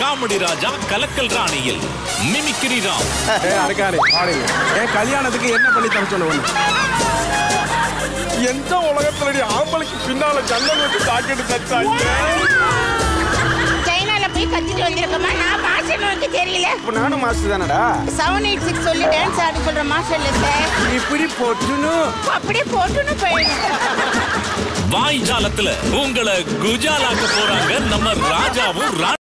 Comedy ராஜா கலக்கல் ராணியில் mimicry Ram. என் கல்யாணத்துக்கு என்ன பண்ணி தர சொல்ல எந்த உலகத்துல ஆம்பளைக்கு பின்னால ஜன்னல் வச்சு தாக்கிட்டு தச்சாங்க சைனால போய் கத்திட்டு வந்திருக்கமா? நான் மாஸ்டர் தெரியல. இப்ப நானும் மாஸ்டர் தானடா? செவன் எயிட் சிக்ஸ் சொல்லி டான்ஸ் ஆட சொல்ற மாஸ்டர் இல்ல சார் இப்படி போட்டுன்னு அப்படியே போட்டுன்னு வாய் ஜாலத்துல உங்களை குஜாலாக்க போறாங்க நம்ம ராஜாவும்